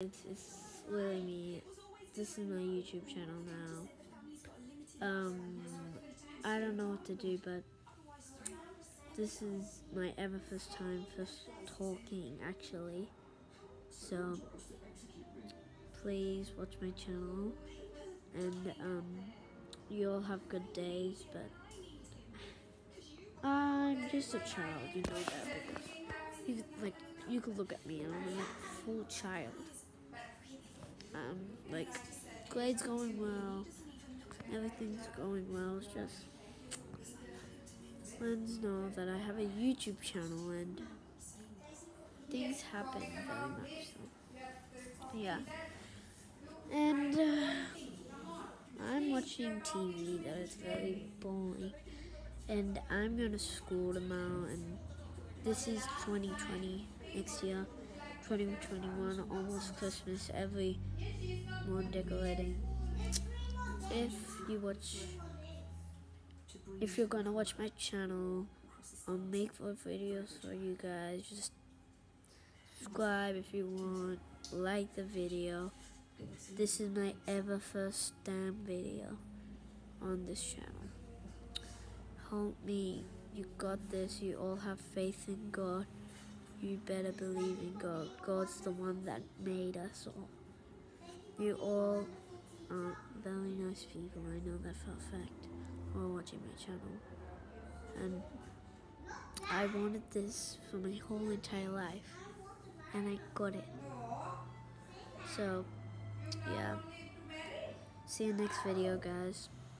It's, literally me. This is my YouTube channel now. Um, I don't know what to do, but this is my ever first time first talking actually. So please watch my channel, and um, you'll have good days. But I'm just a child, you know that. Because you, like you could look at me, and I'm a full child. Like grade's going well, everything's going well. It's just friends know that I have a YouTube channel and things happen very much. So yeah, and uh, I'm watching TV that is very boring, and I'm going to school tomorrow, and this is 2020 next year. 2021, almost Christmas, every more decorating. If you watch, if you're gonna watch my channel, I'll make more videos for you guys. Just subscribe if you want, like the video. This is my ever first damn video on this channel. Help me, you got this, you all have faith in God you better believe in God. God's the one that made us all. You all are very nice people. I know that for a fact while watching my channel. And I wanted this for my whole entire life. And I got it. So, yeah. See you next video, guys.